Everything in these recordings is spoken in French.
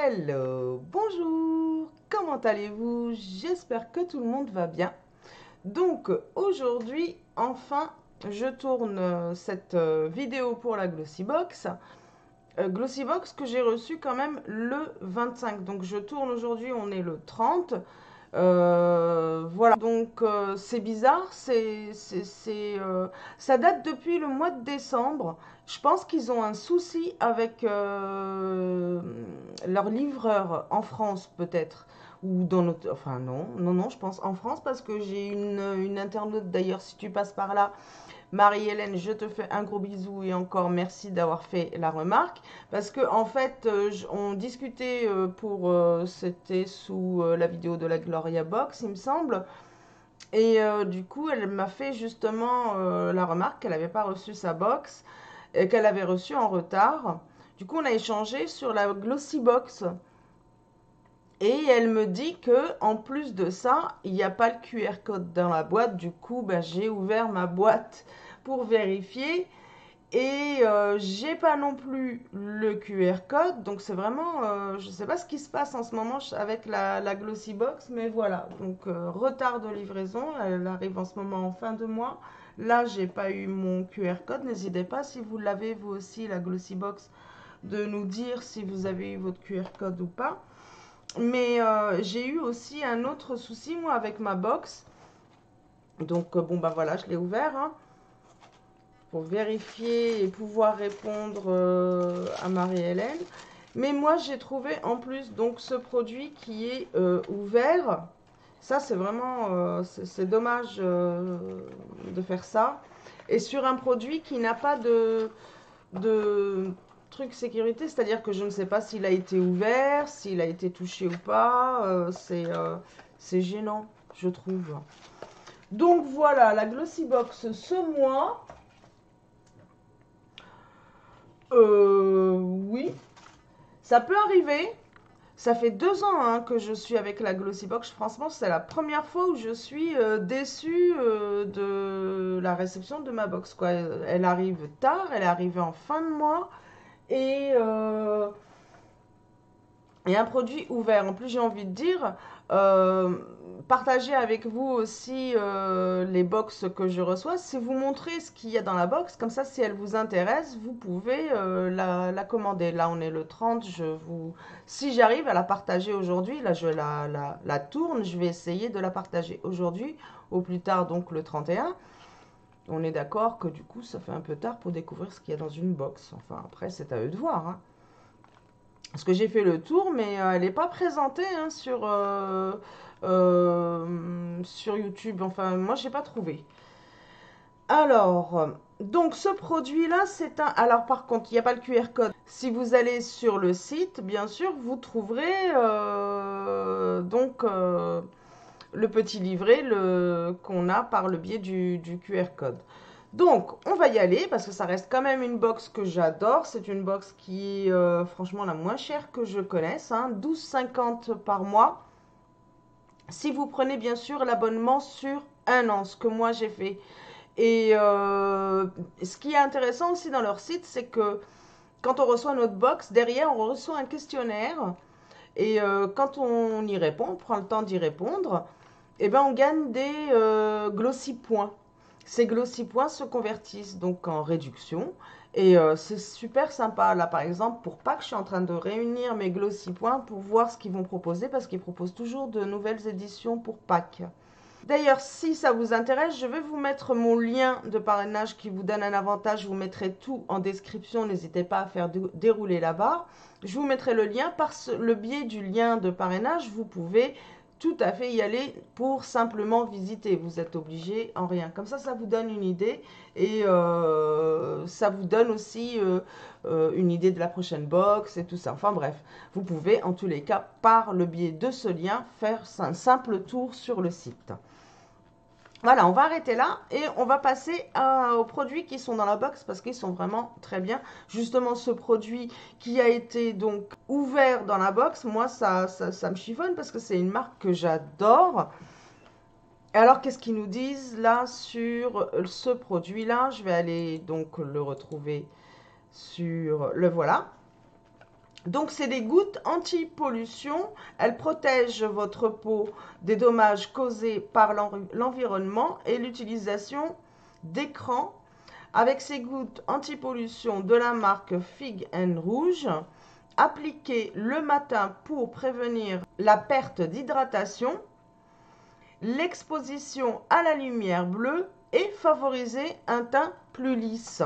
Hello, bonjour, comment allez-vous? J'espère que tout le monde va bien. Donc aujourd'hui, enfin, je tourne euh, cette euh, vidéo pour la Glossybox. Euh, Glossybox que j'ai reçu quand même le 25. Donc je tourne aujourd'hui, on est le 30. Voilà, donc c'est bizarre, c'est, ça date depuis le mois de décembre. Je pense qu'ils ont un souci avec leur livreur en France peut-être ou dans notre... Enfin non, non, non, je pense en France parce que j'ai une, une internaute d'ailleurs, si tu passes par là, Marie-Hélène, je te fais un gros bisou et encore merci d'avoir fait la remarque. Parce que en fait, euh, on discutait euh, pour... Euh, c'était sous la vidéo de la Gloria Box, il me semble. Et du coup, elle m'a fait justement la remarque qu'elle n'avait pas reçu sa box et qu'elle avait reçu en retard. Du coup, on a échangé sur la Glossy Box. Et elle me dit que en plus de ça, il n'y a pas le QR code dans la boîte. Du coup, ben, j'ai ouvert ma boîte pour vérifier. Et euh, j'ai pas non plus le QR code. Donc c'est vraiment, euh, je sais pas ce qui se passe en ce moment avec la, Glossy Box, mais voilà. Donc euh, retard de livraison, elle arrive en ce moment en fin de mois. Là, j'ai pas eu mon QR code. N'hésitez pas si vous l'avez vous aussi la Glossy Box de nous dire si vous avez eu votre QR code ou pas. Mais euh, j'ai eu aussi un autre souci, moi, avec ma box. Donc, euh, bon, bah voilà, je l'ai ouvert. Hein, pour vérifier et pouvoir répondre euh, à Marie-Hélène. Mais moi, j'ai trouvé en plus donc ce produit qui est ouvert. Ça, c'est vraiment... c'est dommage de faire ça. Et sur un produit qui n'a pas de... de truc sécurité, c'est-à-dire que je ne sais pas s'il a été ouvert, s'il a été touché ou pas. Euh, euh, c'est gênant, je trouve. Donc voilà, la Glossy Box ce mois. Euh, oui, ça peut arriver. Ça fait deux ans hein, que je suis avec la Glossy Box. Franchement, c'est la première fois où je suis déçue de la réception de ma box. Elle arrive tard, elle est arrivée en fin de mois et, euh, et un produit ouvert. En plus, j'ai envie de dire, euh, partagez avec vous aussi euh, les box que je reçois. Si vous montrez ce qu'il y a dans la box, comme ça, si elle vous intéresse, vous pouvez la, la, commander. Là, on est le 30. Je vous, si j'arrive à la partager aujourd'hui, là, je la, la, la tourne. Je vais essayer de la partager aujourd'hui, au plus tard, donc le 31 on est d'accord que du coup, ça fait un peu tard pour découvrir ce qu'il y a dans une box. Enfin, après, c'est à eux de voir. Hein. Parce que j'ai fait le tour, mais euh, elle n'est pas présentée hein, sur, euh, euh, sur YouTube. Enfin, moi, je n'ai pas trouvé. Alors, donc ce produit-là, c'est un... Alors, par contre, il n'y a pas le QR code. Si vous allez sur le site, bien sûr, vous trouverez donc le petit livret qu'on a par le biais du, QR code. Donc, on va y aller parce que ça reste quand même une box que j'adore. C'est une box qui est euh, franchement la moins chère que je connaisse. Hein, 12,50 par mois. Si vous prenez bien sûr l'abonnement sur un an, ce que moi j'ai fait. Et euh, ce qui est intéressant aussi dans leur site, c'est que quand on reçoit notre box, derrière on reçoit un questionnaire. Et euh, quand on y répond, on prend le temps d'y répondre eh ben, on gagne des euh, glossy points. Ces glossy points se convertissent donc en réduction. Et euh, c'est super sympa. Là, par exemple, pour Pâques, je suis en train de réunir mes glossy points pour voir ce qu'ils vont proposer parce qu'ils proposent toujours de nouvelles éditions pour Pâques. D'ailleurs, si ça vous intéresse, je vais vous mettre mon lien de parrainage qui vous donne un avantage. Je vous mettrai tout en description. N'hésitez pas à faire dérouler là-bas. Je vous mettrai le lien. Par le biais du lien de parrainage, vous pouvez tout à fait y aller pour simplement visiter. Vous êtes obligé en rien. Comme ça, ça vous donne une idée et euh, ça vous donne aussi euh, euh, une idée de la prochaine box et tout ça. Enfin bref, vous pouvez en tous les cas, par le biais de ce lien, faire un simple tour sur le site. Voilà, on va arrêter là et on va passer aux produits qui sont dans la box parce qu'ils sont vraiment très bien. Justement, ce produit qui a été donc ouvert dans la box, moi, ça, ça, me chiffonne parce que c'est une marque que j'adore. Alors, qu'est-ce qu'ils nous disent là sur ce produit-là? Je vais aller donc le retrouver sur le voilà. Donc, c'est des gouttes anti-pollution. Elles protègent votre peau des dommages causés par l'environnement et l'utilisation d'écrans. Avec ces gouttes anti-pollution de la marque Fig Rouge, appliquées le matin pour prévenir la perte d'hydratation, l'exposition à la lumière bleue et favoriser un teint plus lisse.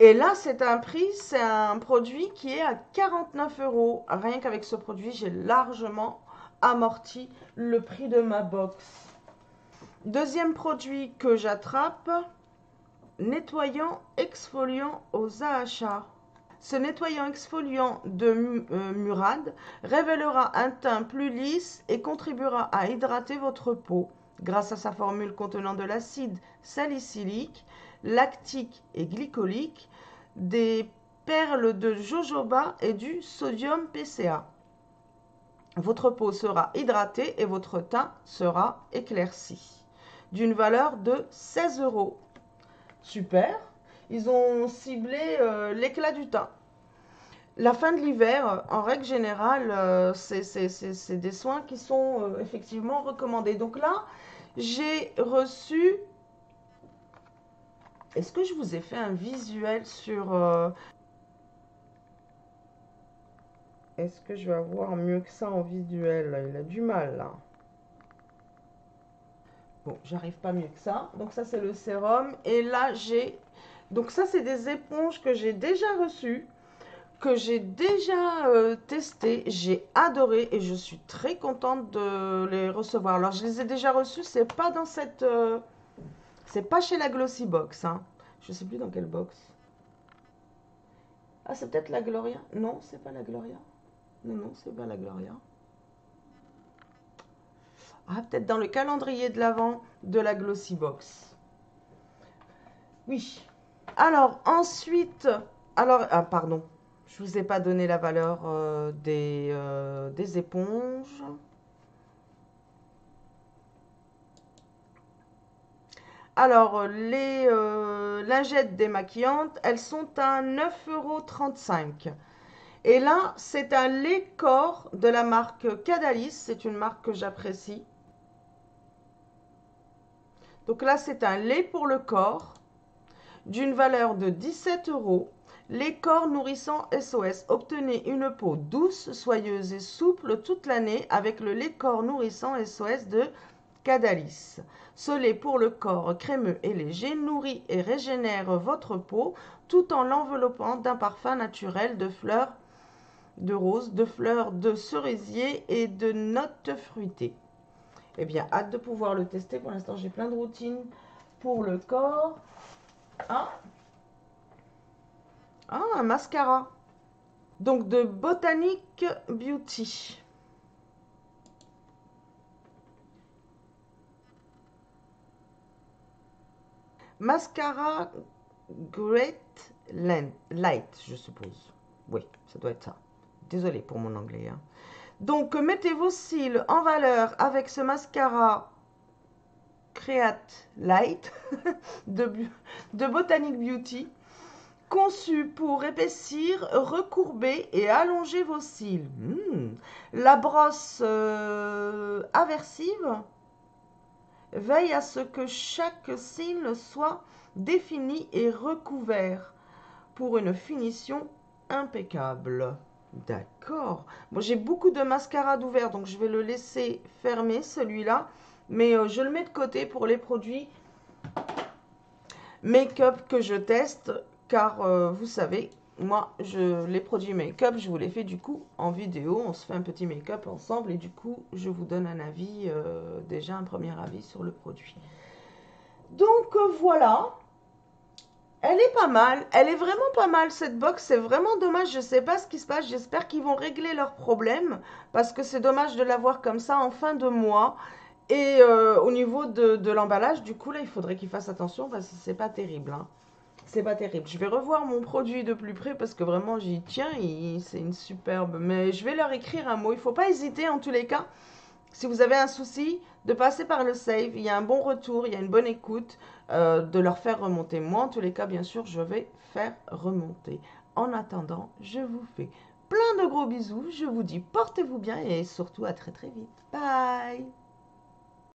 Et là, c'est un prix, c'est un produit qui est à 49 euros. Rien qu'avec ce produit, j'ai largement amorti le prix de ma box. Deuxième produit que j'attrape, nettoyant exfoliant aux AHA. Ce nettoyant exfoliant de euh, Murad révélera un teint plus lisse et contribuera à hydrater votre peau grâce à sa formule contenant de l'acide salicylique lactique et glycolique, des perles de jojoba et du sodium PCA. Votre peau sera hydratée et votre teint sera éclairci. D'une valeur de 16 euros. Super. Ils ont ciblé euh, l'éclat du teint. La fin de l'hiver, en règle générale, euh, c'est des soins qui sont euh, effectivement recommandés. Donc là, j'ai reçu est-ce que je vous ai fait un visuel sur... Euh, est-ce que je vais avoir mieux que ça en visuel? Il a du mal là. Bon, j'arrive pas mieux que ça. Donc ça, c'est le sérum. Et là, j'ai... Donc ça, c'est des éponges que j'ai déjà reçues, que j'ai déjà euh, testées. J'ai adoré et je suis très contente de les recevoir. Alors, je les ai déjà reçues. C'est pas dans cette... Euh, c'est pas chez la Glossy Box. Hein. Je sais plus dans quelle box. Ah, c'est peut-être la Gloria. Non, c'est pas la Gloria. Non, non, c'est pas la Gloria. Ah, peut-être dans le calendrier de l'avant de la Glossy Box. Oui. Alors, ensuite... Alors, ah, pardon. Je vous ai pas donné la valeur euh, des, euh, des éponges. Alors, les euh, lingettes démaquillantes, elles sont à 9,35 euros. Et là, c'est un lait corps de la marque Cadalis. C'est une marque que j'apprécie. Donc là, c'est un lait pour le corps d'une valeur de 17 euros. Les corps nourrissant SOS. Obtenez une peau douce, soyeuse et souple toute l'année avec le lait corps nourrissant SOS de Cadalis. Ce pour le corps crémeux et léger nourrit et régénère votre peau tout en l'enveloppant d'un parfum naturel de fleurs de rose, de fleurs de cerisier et de notes fruitées. Eh bien, hâte de pouvoir le tester. Pour l'instant, j'ai plein de routines pour le corps. Ah, ah un mascara. Donc, de Botanic Beauty. Mascara Great Light, je suppose. Oui, ça doit être ça. Désolée pour mon anglais. Hein. Donc, mettez vos cils en valeur avec ce mascara Create Light de, de Botanic Beauty, conçu pour épaissir, recourber et allonger vos cils. Hmm. La brosse euh, aversive Veille à ce que chaque cil soit défini et recouvert pour une finition impeccable. D'accord. Bon, j'ai beaucoup de mascara ouvert, donc je vais le laisser fermer, celui-là. Mais euh, je le mets de côté pour les produits make-up que je teste, car euh, vous savez, moi, je, les produits make-up, je vous les fais du coup en vidéo. On se fait un petit make-up ensemble et du coup, je vous donne un avis, euh, déjà un premier avis sur le produit. Donc euh, voilà, elle est pas mal. Elle est vraiment pas mal cette box. C'est vraiment dommage. Je sais pas ce qui se passe. J'espère qu'ils vont régler leurs problèmes parce que c'est dommage de l'avoir comme ça en fin de mois. Et au niveau de, de l'emballage, du coup, là, il faudrait qu'ils fassent attention parce que c'est pas terrible. Hein c'est pas terrible. Je vais revoir mon produit de plus près parce que vraiment j'y tiens c'est une superbe. Mais je vais leur écrire un mot. Il faut pas hésiter en tous les cas. Si vous avez un souci, de passer par le save. Il y a un bon retour, il y a une bonne écoute, euh, de leur faire remonter. Moi, en tous les cas, bien sûr, je vais faire remonter. En attendant, je vous fais plein de gros bisous. Je vous dis portez-vous bien et surtout à très très vite. Bye